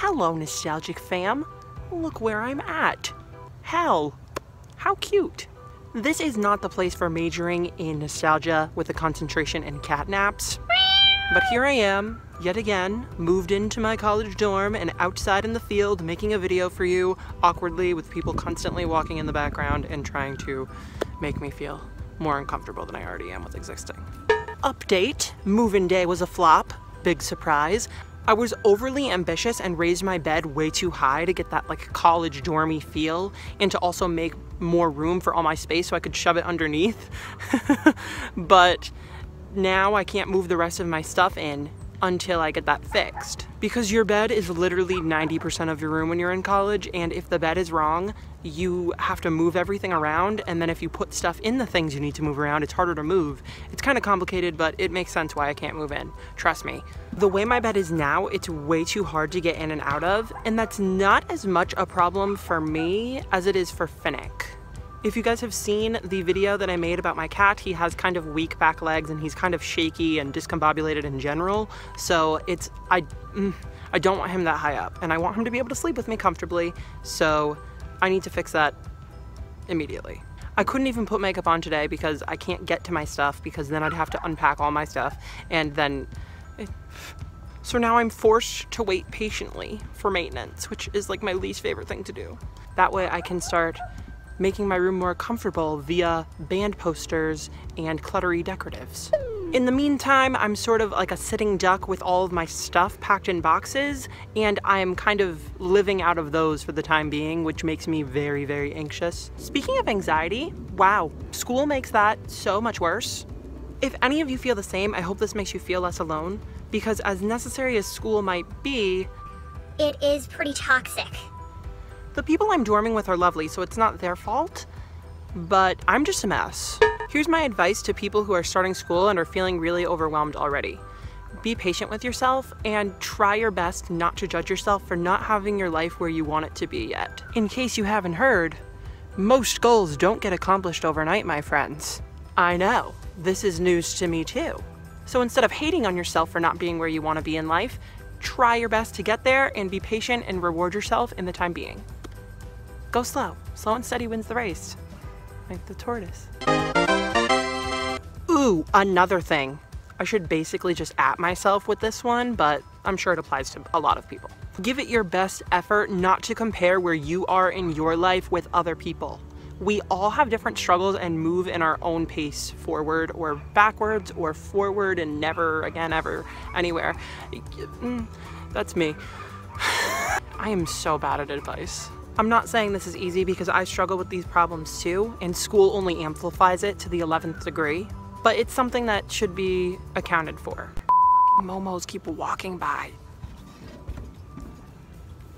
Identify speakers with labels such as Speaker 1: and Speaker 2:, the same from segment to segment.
Speaker 1: Hello, nostalgic fam. Look where I'm at. Hell, how cute. This is not the place for majoring in nostalgia with a concentration in cat naps. But here I am, yet again, moved into my college dorm and outside in the field making a video for you awkwardly with people constantly walking in the background and trying to make me feel more uncomfortable than I already am with existing. Update, move-in day was a flop. Big surprise. I was overly ambitious and raised my bed way too high to get that like college dormy feel and to also make more room for all my space so I could shove it underneath. but now I can't move the rest of my stuff in until I get that fixed. Because your bed is literally 90% of your room when you're in college, and if the bed is wrong, you have to move everything around, and then if you put stuff in the things you need to move around, it's harder to move. It's kind of complicated, but it makes sense why I can't move in. Trust me. The way my bed is now, it's way too hard to get in and out of, and that's not as much a problem for me as it is for Finnick. If you guys have seen the video that I made about my cat, he has kind of weak back legs and he's kind of shaky and discombobulated in general. So it's, I, mm, I don't want him that high up and I want him to be able to sleep with me comfortably. So I need to fix that immediately. I couldn't even put makeup on today because I can't get to my stuff because then I'd have to unpack all my stuff and then it, so now I'm forced to wait patiently for maintenance, which is like my least favorite thing to do. That way I can start making my room more comfortable via band posters and cluttery decoratives. In the meantime, I'm sort of like a sitting duck with all of my stuff packed in boxes, and I'm kind of living out of those for the time being, which makes me very, very anxious. Speaking of anxiety, wow, school makes that so much worse. If any of you feel the same, I hope this makes you feel less alone, because as necessary as school might be,
Speaker 2: it is pretty toxic.
Speaker 1: The people I'm dorming with are lovely, so it's not their fault, but I'm just a mess. Here's my advice to people who are starting school and are feeling really overwhelmed already. Be patient with yourself and try your best not to judge yourself for not having your life where you want it to be yet. In case you haven't heard, most goals don't get accomplished overnight, my friends. I know, this is news to me too. So instead of hating on yourself for not being where you want to be in life, try your best to get there and be patient and reward yourself in the time being. Go slow. Slow and steady wins the race. Like the tortoise. Ooh, another thing. I should basically just at myself with this one, but I'm sure it applies to a lot of people. Give it your best effort not to compare where you are in your life with other people. We all have different struggles and move in our own pace forward or backwards or forward and never again ever anywhere. Mm, that's me. I am so bad at advice. I'm not saying this is easy because I struggle with these problems too, and school only amplifies it to the 11th degree, but it's something that should be accounted for. Momos keep walking by.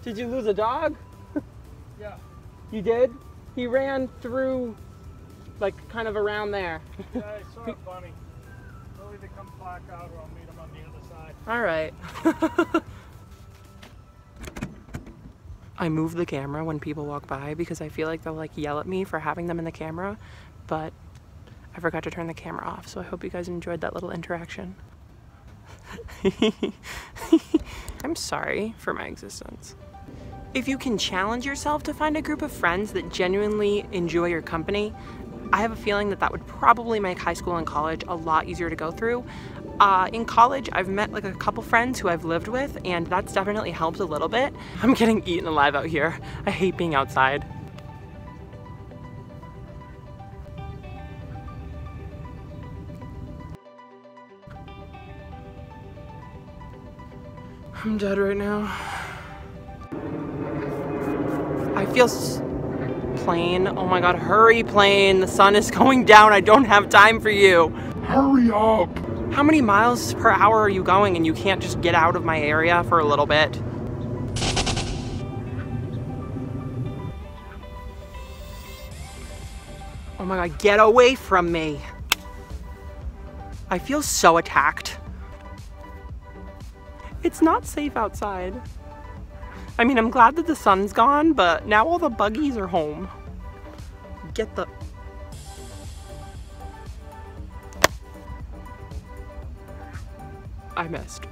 Speaker 1: Did you lose a dog?
Speaker 3: yeah.
Speaker 1: You did? He ran through, like, kind of around there.
Speaker 3: yeah, I saw a bunny. They'll either come back out or I'll meet him on the other side.
Speaker 1: All right. I move the camera when people walk by because I feel like they'll like yell at me for having them in the camera, but I forgot to turn the camera off, so I hope you guys enjoyed that little interaction. I'm sorry for my existence. If you can challenge yourself to find a group of friends that genuinely enjoy your company, I have a feeling that that would probably make high school and college a lot easier to go through. Uh, in college, I've met like a couple friends who I've lived with, and that's definitely helped a little bit. I'm getting eaten alive out here. I hate being outside. I'm dead right now. I feel plane. Oh my god, hurry plane. The sun is going down. I don't have time for you.
Speaker 3: Hurry up.
Speaker 1: How many miles per hour are you going and you can't just get out of my area for a little bit? Oh my god, get away from me. I feel so attacked. It's not safe outside. I mean, I'm glad that the sun's gone, but now all the buggies are home. Get the I missed.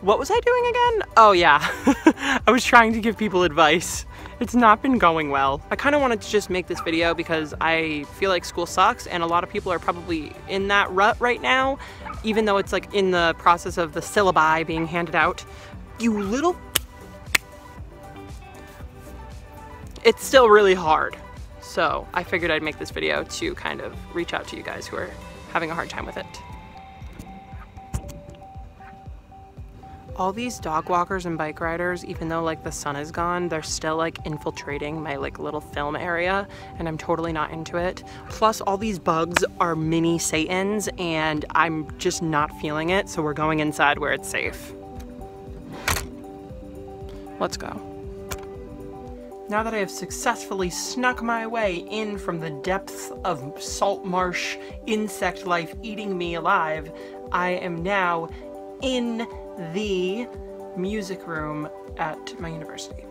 Speaker 1: What was I doing again? Oh yeah, I was trying to give people advice. It's not been going well. I kind of wanted to just make this video because I feel like school sucks and a lot of people are probably in that rut right now, even though it's like in the process of the syllabi being handed out. You little... It's still really hard. So I figured I'd make this video to kind of reach out to you guys who are having a hard time with it. All these dog walkers and bike riders, even though like the sun is gone, they're still like infiltrating my like little film area and I'm totally not into it. Plus all these bugs are mini Satans and I'm just not feeling it. So we're going inside where it's safe. Let's go. Now that I have successfully snuck my way in from the depths of salt marsh insect life eating me alive, I am now in the music room at my university.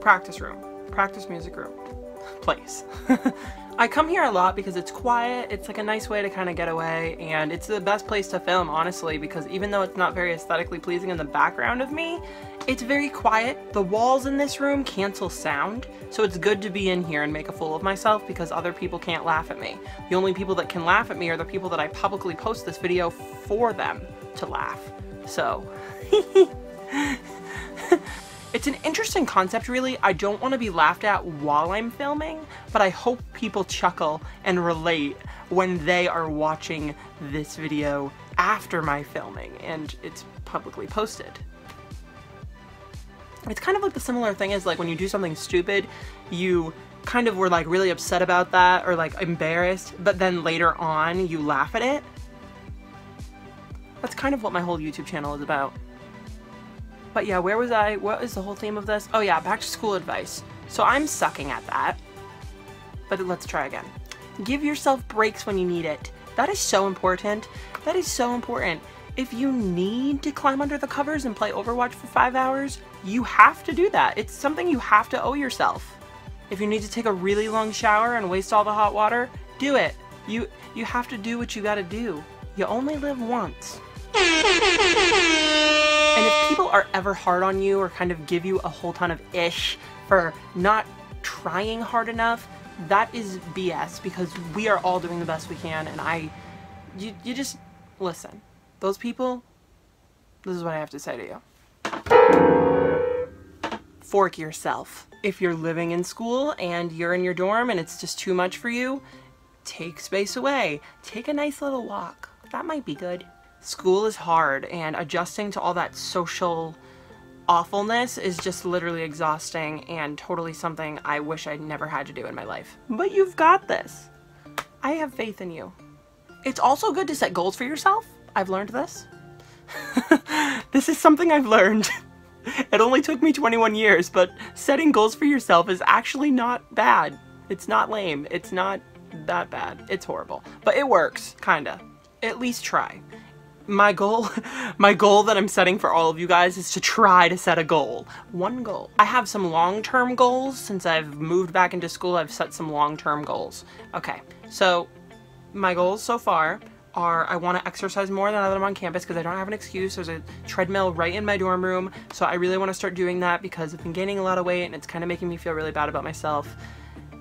Speaker 1: Practice room. Practice music room. Place. I come here a lot because it's quiet, it's like a nice way to kind of get away, and it's the best place to film, honestly, because even though it's not very aesthetically pleasing in the background of me, it's very quiet. The walls in this room cancel sound, so it's good to be in here and make a fool of myself because other people can't laugh at me. The only people that can laugh at me are the people that I publicly post this video for them to laugh. So, it's an interesting concept, really. I don't want to be laughed at while I'm filming, but I hope people chuckle and relate when they are watching this video after my filming and it's publicly posted. It's kind of like the similar thing is like when you do something stupid, you kind of were like really upset about that or like embarrassed, but then later on you laugh at it. That's kind of what my whole YouTube channel is about. But yeah, where was I? What is the whole theme of this? Oh yeah, back to school advice. So I'm sucking at that. But let's try again. Give yourself breaks when you need it. That is so important. That is so important. If you need to climb under the covers and play Overwatch for five hours, you have to do that. It's something you have to owe yourself. If you need to take a really long shower and waste all the hot water, do it. You you have to do what you gotta do. You only live once. And if people are ever hard on you or kind of give you a whole ton of ish for not trying hard enough, that is BS because we are all doing the best we can and I, you, you just, listen, those people, this is what I have to say to you. Fork yourself. If you're living in school and you're in your dorm and it's just too much for you, take space away. Take a nice little walk. That might be good. School is hard and adjusting to all that social awfulness is just literally exhausting and totally something I wish I'd never had to do in my life. But you've got this. I have faith in you. It's also good to set goals for yourself. I've learned this. this is something I've learned. it only took me 21 years, but setting goals for yourself is actually not bad. It's not lame. It's not that bad. It's horrible. But it works, kinda. At least try my goal, my goal that I'm setting for all of you guys is to try to set a goal. One goal. I have some long-term goals. Since I've moved back into school, I've set some long-term goals. Okay, so my goals so far are I want to exercise more now that I'm on campus because I don't have an excuse. There's a treadmill right in my dorm room, so I really want to start doing that because I've been gaining a lot of weight and it's kind of making me feel really bad about myself.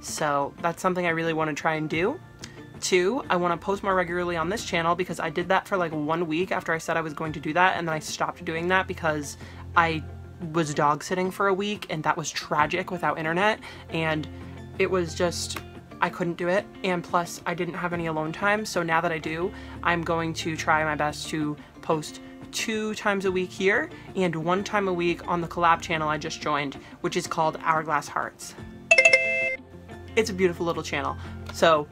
Speaker 1: So that's something I really want to try and do. Two, I want to post more regularly on this channel because I did that for like one week after I said I was going to do that and then I stopped doing that because I was dog sitting for a week and that was tragic without internet and it was just I couldn't do it and plus I didn't have any alone time so now that I do I'm going to try my best to post two times a week here and one time a week on the collab channel I just joined which is called Our Glass Hearts. It's a beautiful little channel so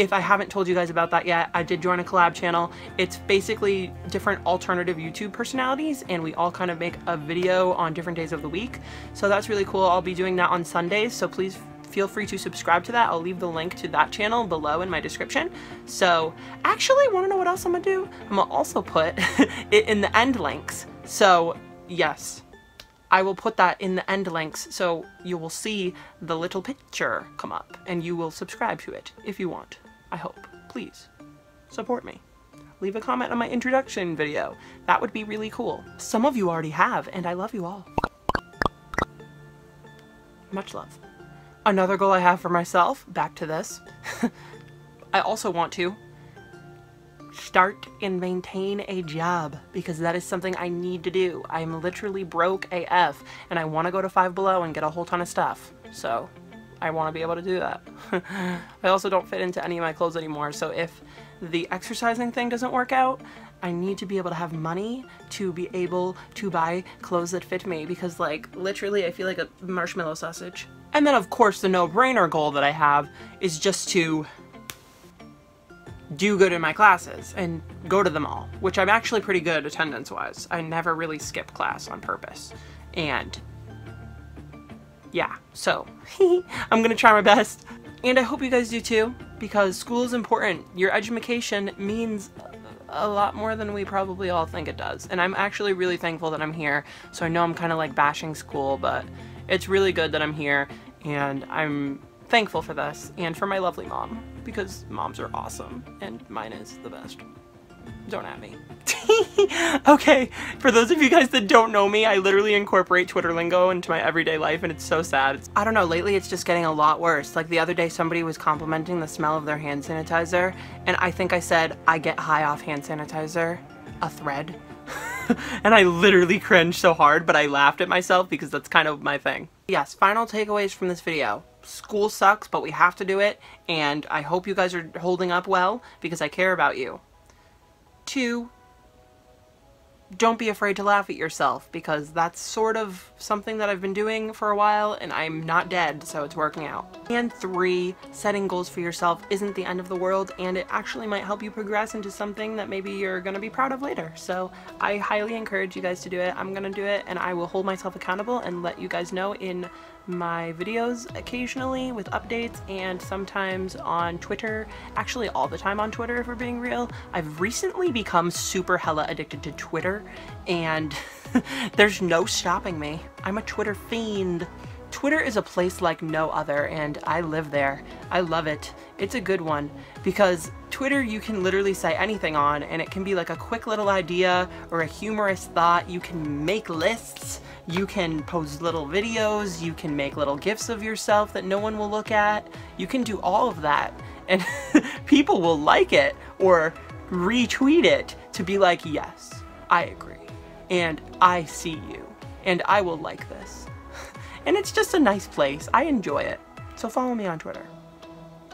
Speaker 1: if I haven't told you guys about that yet, I did join a collab channel. It's basically different alternative YouTube personalities and we all kind of make a video on different days of the week. So that's really cool. I'll be doing that on Sundays, so please feel free to subscribe to that. I'll leave the link to that channel below in my description. So actually, to know what else I'm to do? I'm to also put it in the end links. So yes, I will put that in the end links so you will see the little picture come up and you will subscribe to it if you want. I hope. Please, support me. leave a comment on my introduction video. That would be really cool. Some of you already have, and I love you all. Much love. Another goal I have for myself, back to this, I also want to start and maintain a job because that is something I need to do. I'm literally broke AF and I want to go to Five Below and get a whole ton of stuff. So I want to be able to do that. I also don't fit into any of my clothes anymore, so if the exercising thing doesn't work out, I need to be able to have money to be able to buy clothes that fit me because like literally I feel like a marshmallow sausage. And then of course the no-brainer goal that I have is just to do good in my classes and go to them all, which I'm actually pretty good attendance-wise. I never really skip class on purpose. And yeah, so I'm gonna try my best. And I hope you guys do too, because school is important. Your education means a lot more than we probably all think it does. And I'm actually really thankful that I'm here. So I know I'm kind of like bashing school, but it's really good that I'm here and I'm thankful for this and for my lovely mom because moms are awesome and mine is the best. Don't at me. okay, for those of you guys that don't know me, I literally incorporate Twitter lingo into my everyday life and it's so sad. It's, I don't know, lately it's just getting a lot worse. Like the other day somebody was complimenting the smell of their hand sanitizer and I think I said, I get high off hand sanitizer, a thread. and I literally cringed so hard, but I laughed at myself because that's kind of my thing. Yes, final takeaways from this video. School sucks, but we have to do it, and I hope you guys are holding up well because I care about you. Two, don't be afraid to laugh at yourself because that's sort of something that I've been doing for a while and I'm not dead, so it's working out. And three, setting goals for yourself isn't the end of the world and it actually might help you progress into something that maybe you're gonna be proud of later. So I highly encourage you guys to do it. I'm gonna do it and I will hold myself accountable and let you guys know in my videos occasionally with updates and sometimes on Twitter, actually all the time on Twitter if we're being real. I've recently become super hella addicted to Twitter and there's no stopping me. I'm a Twitter fiend. Twitter is a place like no other and I live there. I love it. It's a good one because Twitter you can literally say anything on and it can be like a quick little idea or a humorous thought. You can make lists, you can post little videos, you can make little gifs of yourself that no one will look at. You can do all of that and people will like it or retweet it to be like, yes, I agree and I see you and I will like this. And it's just a nice place. I enjoy it. So follow me on Twitter.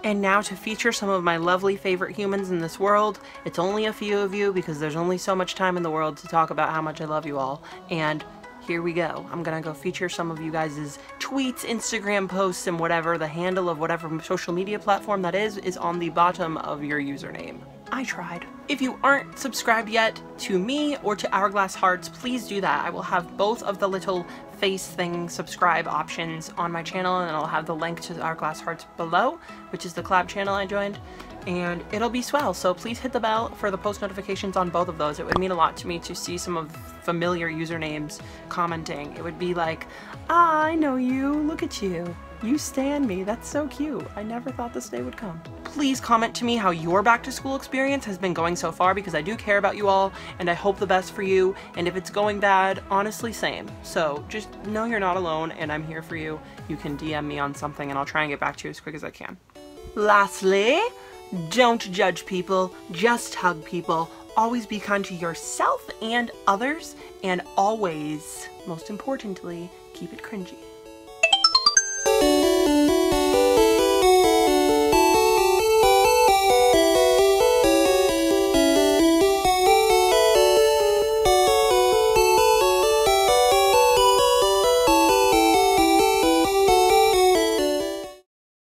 Speaker 1: And now to feature some of my lovely favorite humans in this world. It's only a few of you because there's only so much time in the world to talk about how much I love you all. And here we go. I'm gonna go feature some of you guys' tweets, Instagram posts, and whatever. The handle of whatever social media platform that is, is on the bottom of your username. I tried. If you aren't subscribed yet to me or to Our Glass Hearts, please do that. I will have both of the little face thing subscribe options on my channel and I'll have the link to Our Glass Hearts below, which is the collab channel I joined, and it'll be swell. So please hit the bell for the post notifications on both of those. It would mean a lot to me to see some of familiar usernames commenting. It would be like, ah, I know you, look at you. You stand me. That's so cute. I never thought this day would come. Please comment to me how your back to school experience has been going so far because I do care about you all and I hope the best for you. And if it's going bad, honestly, same. So just know you're not alone and I'm here for you. You can DM me on something and I'll try and get back to you as quick as I can. Lastly, don't judge people, just hug people. Always be kind to yourself and others, and always, most importantly, keep it cringy.